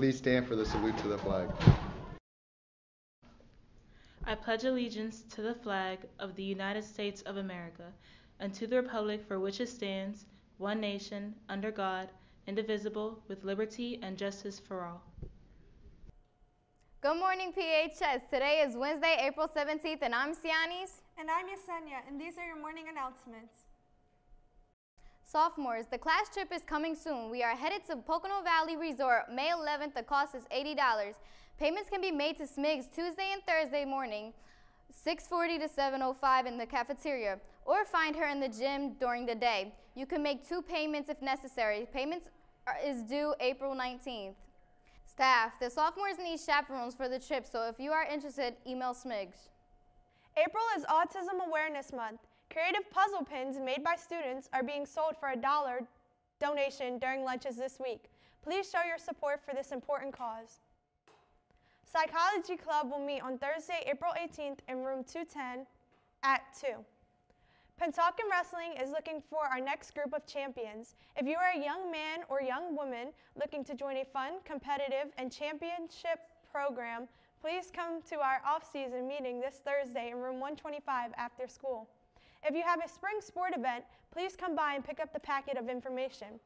Please stand for the salute to the flag. I pledge allegiance to the flag of the United States of America and to the republic for which it stands, one nation, under God, indivisible, with liberty and justice for all. Good morning, PHS. Today is Wednesday, April 17th, and I'm Sianis. And I'm Yesenia, and these are your morning announcements. Sophomores, the class trip is coming soon. We are headed to Pocono Valley Resort May 11th. The cost is $80. Payments can be made to Smiggs Tuesday and Thursday morning, 640 to 705 in the cafeteria, or find her in the gym during the day. You can make two payments if necessary. Payments are, is due April 19th. Staff, the sophomores need chaperones for the trip, so if you are interested, email Smiggs. April is Autism Awareness Month. Creative puzzle pins made by students are being sold for a dollar donation during lunches this week. Please show your support for this important cause. Psychology Club will meet on Thursday, April 18th in room 210 at 2. Pennsauken Wrestling is looking for our next group of champions. If you are a young man or young woman looking to join a fun, competitive, and championship program, please come to our off-season meeting this Thursday in room 125 after school. If you have a spring sport event, please come by and pick up the packet of information.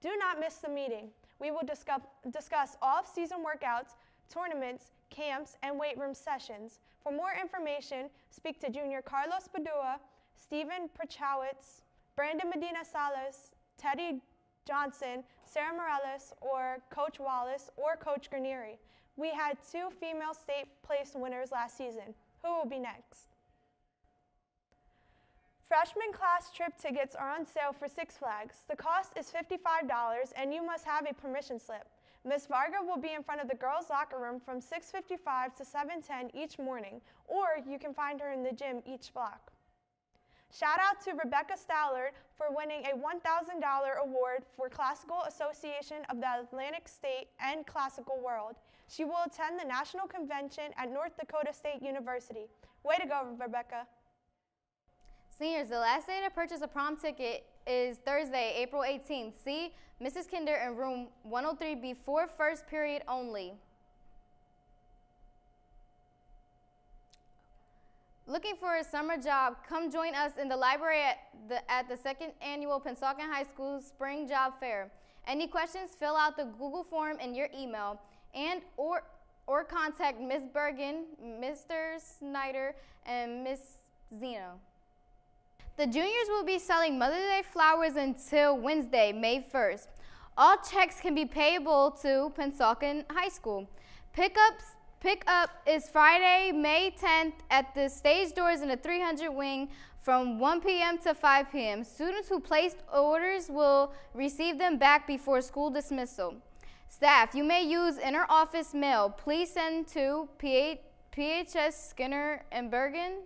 Do not miss the meeting. We will discuss, discuss off-season workouts, tournaments, camps, and weight room sessions. For more information, speak to Junior Carlos Padua, Stephen Prochowitz, Brandon Medina Salas, Teddy Johnson, Sarah Morales, or Coach Wallace, or Coach Granieri. We had two female state place winners last season. Who will be next? Freshman class trip tickets are on sale for Six Flags. The cost is $55 and you must have a permission slip. Ms. Varga will be in front of the girls' locker room from 6.55 to 7.10 each morning, or you can find her in the gym each block. Shout out to Rebecca Stallard for winning a $1,000 award for Classical Association of the Atlantic State and Classical World. She will attend the National Convention at North Dakota State University. Way to go, Rebecca. Seniors, the last day to purchase a prom ticket is Thursday, April 18th. See Mrs. Kinder in room 103 before first period only. Looking for a summer job? Come join us in the library at the, at the second annual Pennsauken High School Spring Job Fair. Any questions, fill out the Google form in your email and or, or contact Ms. Burgin, Mr. Snyder, and Ms. Zino. The juniors will be selling Mother's Day flowers until Wednesday, May 1st. All checks can be payable to Pennsauken High School. Pickups Pickup is Friday, May 10th at the stage doors in the 300 wing from 1 p.m. to 5 p.m. Students who placed orders will receive them back before school dismissal. Staff, you may use inter-office mail. Please send to PHS Skinner and Burgin.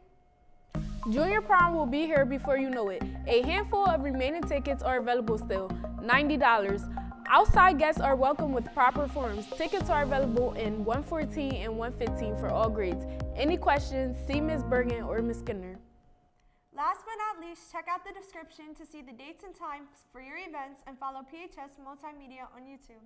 Junior prom will be here before you know it. A handful of remaining tickets are available still, $90. Outside guests are welcome with proper forms. Tickets are available in 114 and 115 for all grades. Any questions, see Ms. Burgin or Ms. Skinner. Last but not least, check out the description to see the dates and times for your events and follow PHS Multimedia on YouTube.